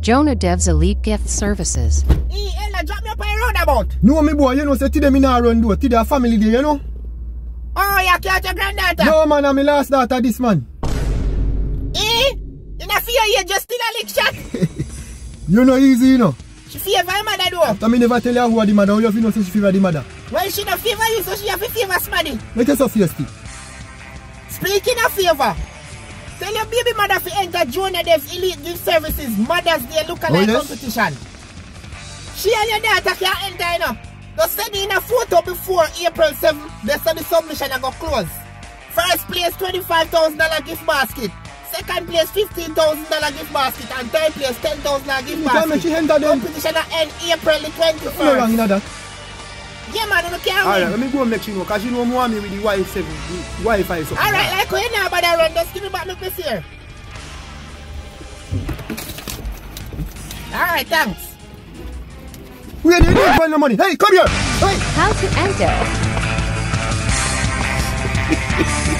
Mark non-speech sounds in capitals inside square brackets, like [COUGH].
Jonah Dev's Elite Gift Services. E, Ella, drop me up on the roundabout. No, me boy, you know, say today me not run do. Today a family day, you know. Oh, you catch your granddaughter. No, man, I'm my last daughter, this man. Eh? In a fear, you just still a lick shot. [LAUGHS] You know easy, you know. She favor her mother though. I mean, never tell you who are the mother. How you know say she favor the mother? Well, she not favor you, so she have to favor somebody. Make yourself feisty. Speaking of favor, tell your baby mother to enter Jonah Dev's Elite Gift Services Mother's Day lookalike Oh, yes? competition. She and your daughter can enter, you know. Just send in a photo before April 7th. That's when the submission I go close. First place $25,000 gift basket. Second place $15,000 gift basket. And third place $10,000 gift You basket. she enter them. Competition will end April the No wrong 21st. in that. Yeah, man, you can't Alright, let me go and make you know, because you know more me with the Y7, the Wi-Fi something. Alright, like we know about that run, just give me back look this here. Alright, thanks. Where do you need find the money? Hey, come here. Hey. How to enter. [LAUGHS]